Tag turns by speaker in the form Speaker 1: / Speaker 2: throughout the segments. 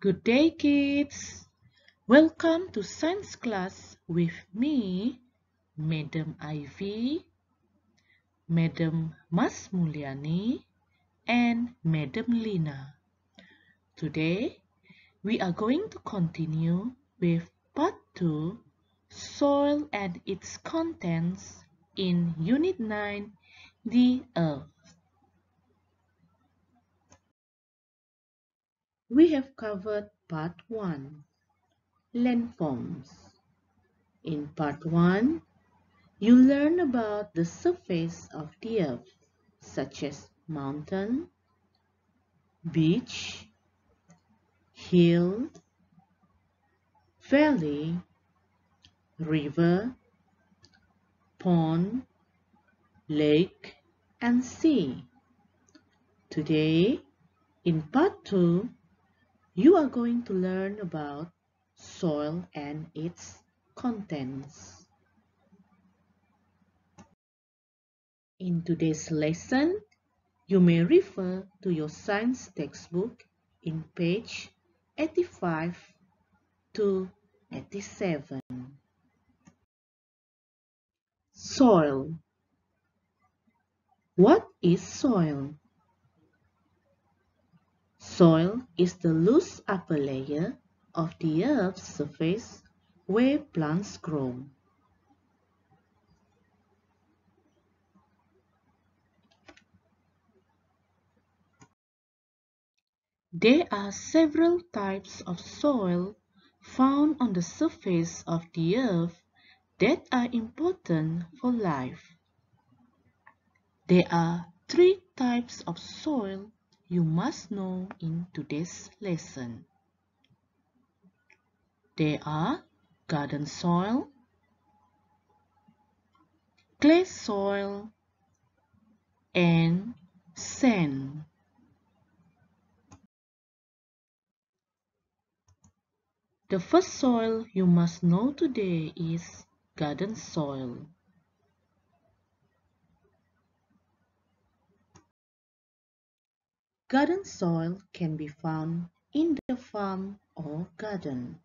Speaker 1: Good day, kids. Welcome to science class with me, Madam Ivy, Madam Mas Mulyani, and Madam Lina. Today, we are going to continue with part 2, Soil and its contents in Unit 9, The Earth. We have covered part 1, landforms. In part 1, you learn about the surface of the earth, such as mountain, beach, hill, valley, river, pond, lake, and sea. Today, in part 2, you are going to learn about soil and its contents. In today's lesson, you may refer to your science textbook in page 85 to 87. Soil What is soil? Soil is the loose upper layer of the Earth's surface where plants grow. There are several types of soil found on the surface of the Earth that are important for life. There are three types of soil you must know in today's lesson. They are garden soil, clay soil, and sand. The first soil you must know today is garden soil. Garden soil can be found in the farm or garden.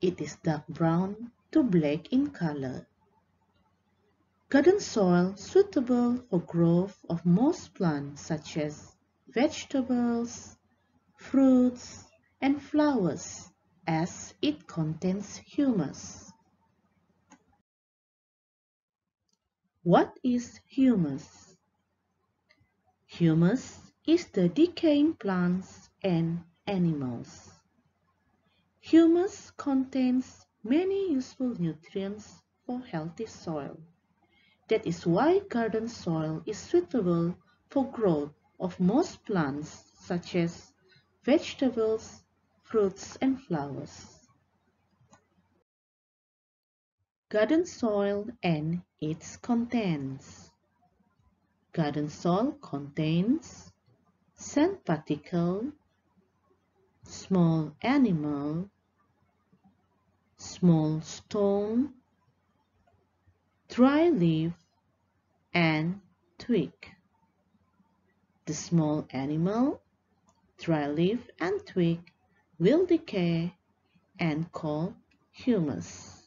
Speaker 1: It is dark brown to black in color. Garden soil suitable for growth of most plants such as vegetables, fruits, and flowers as it contains humus. What is humus? Humus is the decaying plants and animals. Humus contains many useful nutrients for healthy soil. That is why garden soil is suitable for growth of most plants such as vegetables, fruits and flowers. Garden soil and its contents. Garden soil contains sand particle, small animal, small stone, dry leaf, and twig. The small animal, dry leaf, and twig will decay and call humus.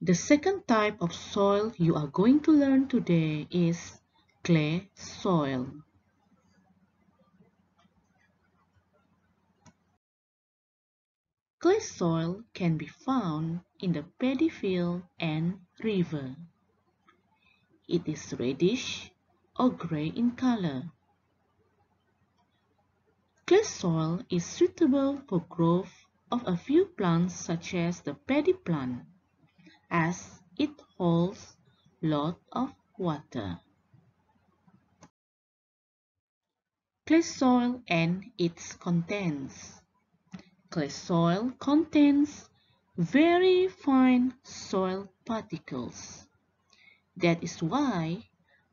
Speaker 1: The second type of soil you are going to learn today is clay soil. Clay soil can be found in the paddy field and river. It is reddish or gray in color. Clay soil is suitable for growth of a few plants such as the paddy plant, as it holds lot of water. Clay soil and its contents. Clay soil contains very fine soil particles. That is why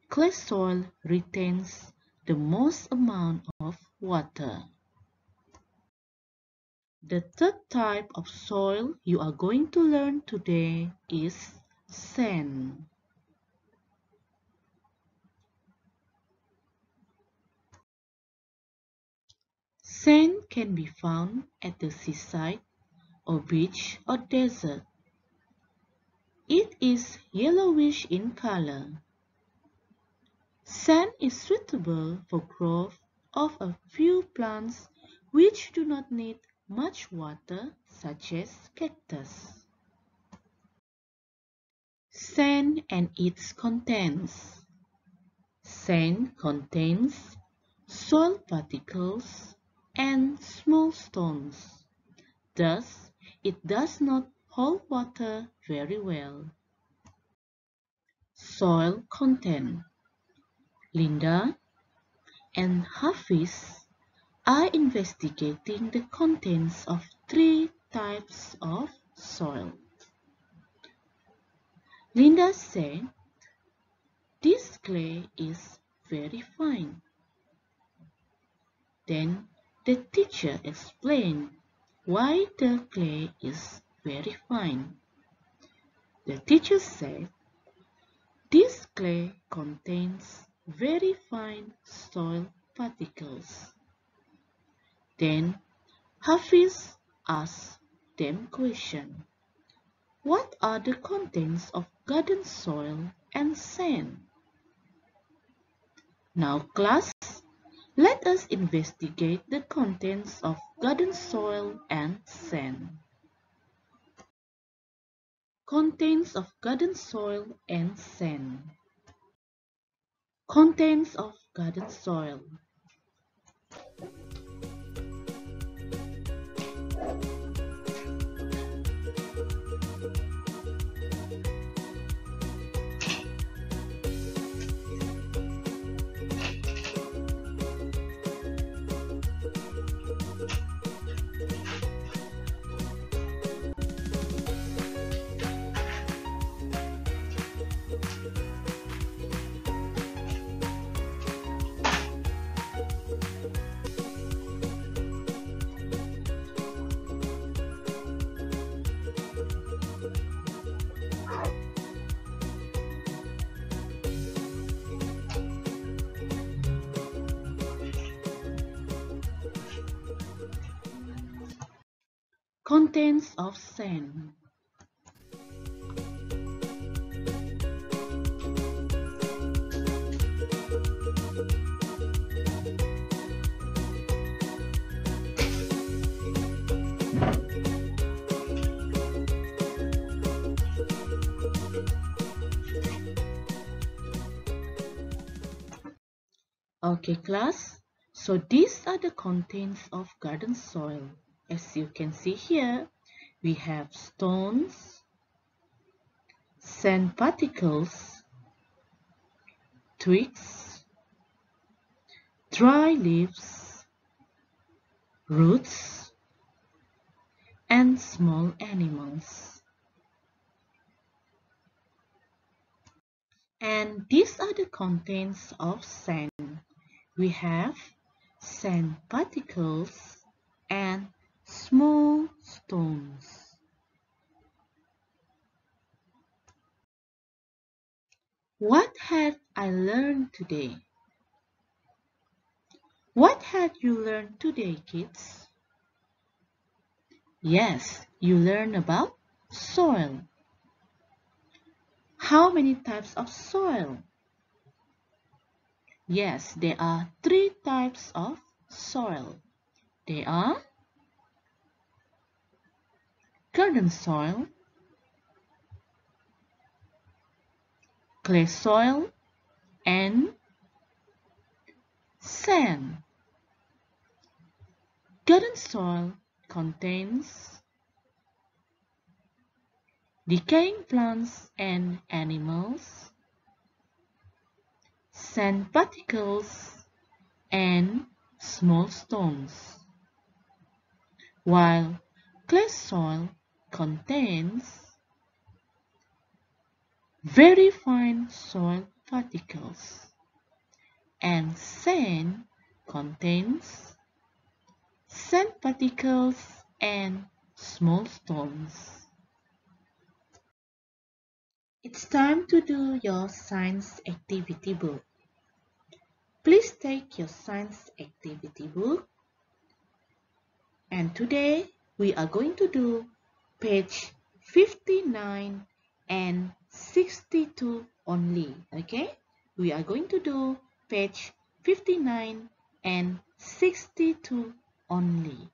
Speaker 1: clay soil retains the most amount of water. The third type of soil you are going to learn today is sand. Sand can be found at the seaside or beach or desert. It is yellowish in color. Sand is suitable for growth of a few plants which do not need much water such as cactus. Sand and its contents. Sand contains soil particles and small stones. Thus, it does not hold water very well. Soil content Linda and Hafiz are investigating the contents of three types of soil. Linda said, this clay is very fine. Then the teacher explained why the clay is very fine. The teacher said, this clay contains very fine soil particles. Then Hafiz asked them question. What are the contents of garden soil and sand? Now class, let us investigate the contents of garden soil and sand. Contents of garden soil and sand. Contents of garden soil. Contents of sand Okay class, so these are the contents of garden soil. As you can see here, we have stones, sand particles, twigs, dry leaves, roots, and small animals. And these are the contents of sand. We have sand particles and small stones. What had I learned today? What had you learned today, kids? Yes, you learned about soil. How many types of soil? Yes, there are three types of soil. They are garden soil, clay soil, and sand. Garden soil contains decaying plants and animals, sand particles, and small stones, while clay soil contains very fine soil particles and sand contains sand particles and small stones. It's time to do your science activity book. Please take your science activity book And today we are going to do page 59 and 62 only. Okay? We are going to do page 59 and 62 only.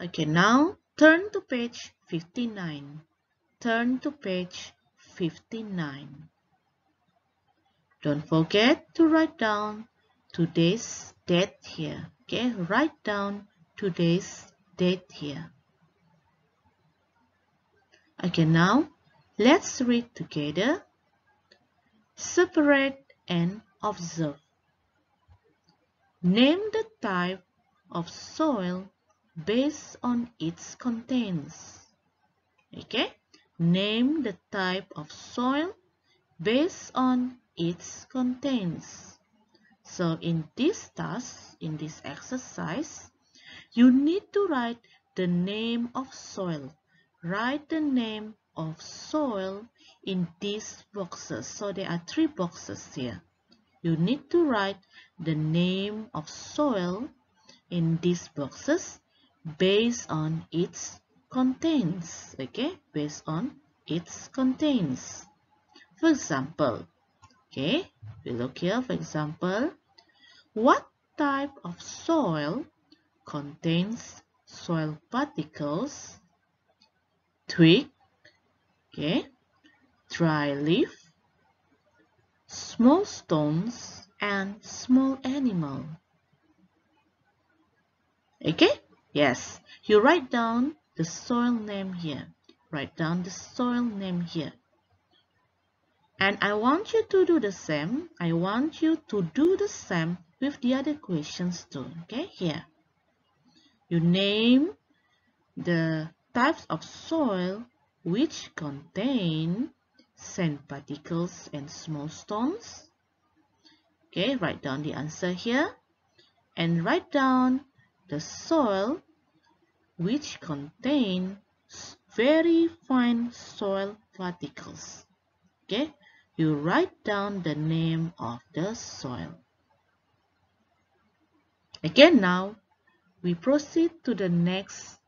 Speaker 1: Okay, now turn to page 59. Turn to page 59. Don't forget to write down today's date here. Okay, write down today's date here. Okay, now let's read together. Separate and observe. Name the type of soil based on its contents. Okay, name the type of soil based on its contents. So in this task, in this exercise, you need to write the name of soil. Write the name of soil in these boxes. So there are three boxes here. You need to write the name of soil in these boxes based on its contents. Okay, based on its contents. For example, okay, we look here, for example, what type of soil contains soil particles, twig, okay, dry leaf, small stones, and small animal. Okay? Yes. You write down the soil name here. Write down the soil name here. And I want you to do the same. I want you to do the same with the other questions too. Okay, here. You name the types of soil which contain sand particles and small stones. Okay, write down the answer here. And write down the soil which contain very fine soil particles. Okay, you write down the name of the soil. Again now, we proceed to the next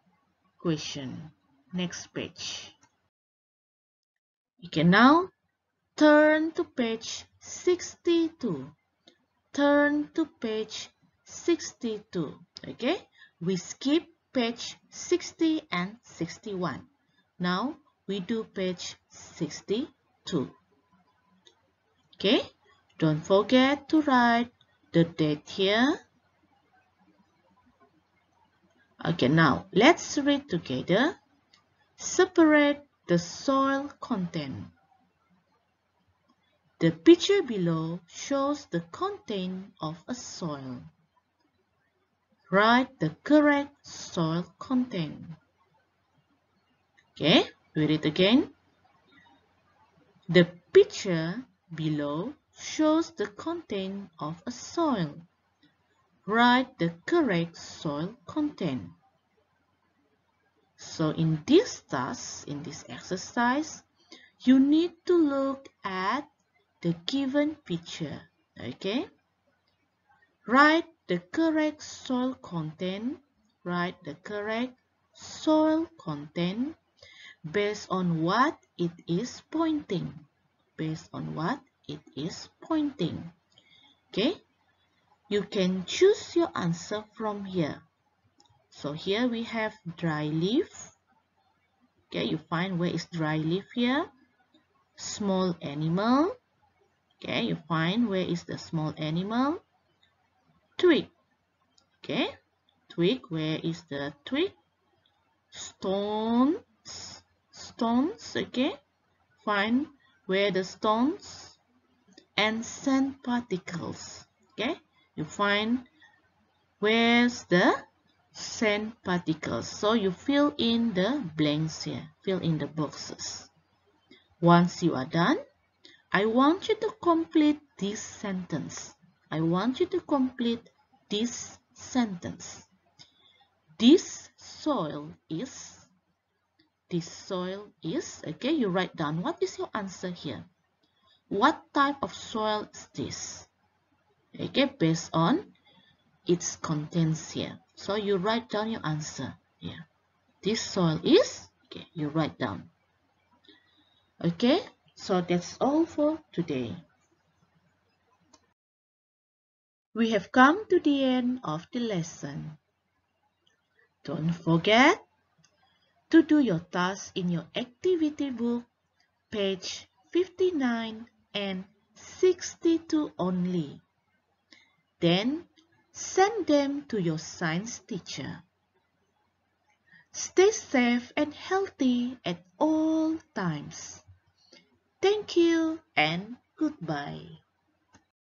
Speaker 1: question, next page. Okay, now turn to page 62. Turn to page 62. Okay, we skip page 60 and 61. Now we do page 62. Okay, don't forget to write the date here. Okay, now let's read together. Separate the soil content. The picture below shows the content of a soil. Write the correct soil content. Okay, read it again. The picture below shows the content of a soil. Write the correct soil content. So in this task, in this exercise, you need to look at the given picture. Okay? Write the correct soil content. Write the correct soil content based on what it is pointing. Based on what it is pointing. Okay? You can choose your answer from here. So here we have dry leaf. Okay, you find where is dry leaf here. Small animal. Okay, you find where is the small animal. Twig. Okay, twig, where is the twig? Stones. Stones, okay. Find where the stones and sand particles. Okay, you find where's the sand particles. So you fill in the blanks here, fill in the boxes. Once you are done, I want you to complete this sentence. I want you to complete this sentence. This soil is, this soil is, okay, you write down what is your answer here. What type of soil is this? Okay, based on its contents here. So you write down your answer here. This soil is, okay, you write down. Okay, so that's all for today. We have come to the end of the lesson. Don't forget to do your task in your activity book, page 59 and 62 only. Then send them to your science teacher. Stay safe and healthy at all times. Thank you and goodbye.